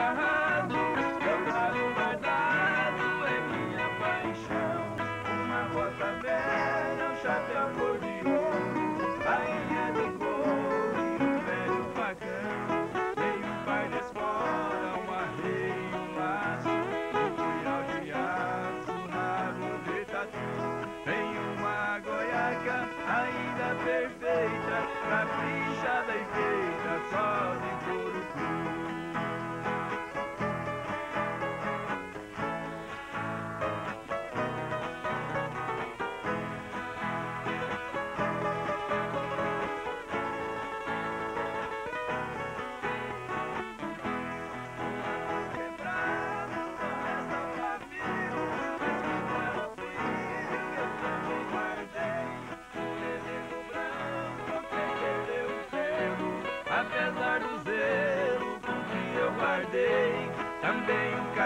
amarrado, gravado guardado é minha paixão. Uma bota velha, um chapéu cor de ouro, bainha de couro e um velho facão. Dei um par de espora, um arreio, um laço, um punhal de aço, rabo de. Tem uma goiaca ainda perfeita, caprichada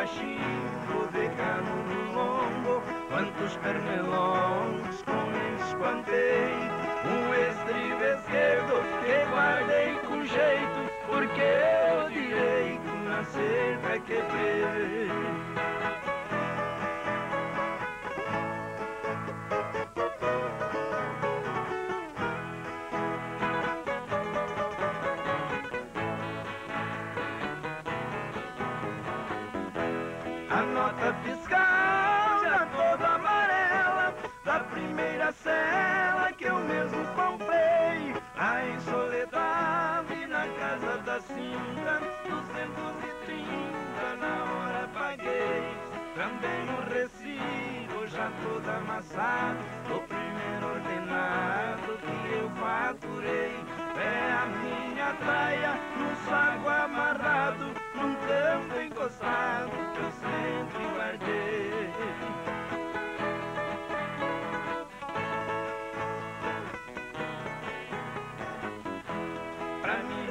cachimbo de cano no lombo, quantos pernilongos com espantei. Um estribo esquerdo que guardei com jeito, porque o direito na cerca quebrei. A nota fiscal já toda amarela Da primeira cela que eu mesmo comprei. Lá em Soledade, na casa da Cinta 230 na hora paguei. Também o recibo já todo amassado Do primeiro ordenado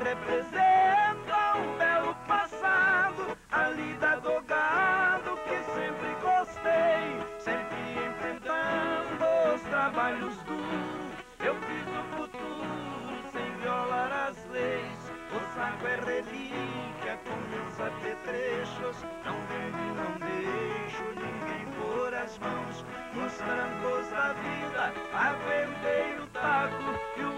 representa um belo passado Ali da do gado que sempre gostei Sempre enfrentando os trabalhos duros. Eu fiz o futuro sem violar as leis. O saco é relíquia com meus apetrechos. Não vende, não deixo ninguém pôr as mãos Nos trancos da vida. Aguentei o taco e o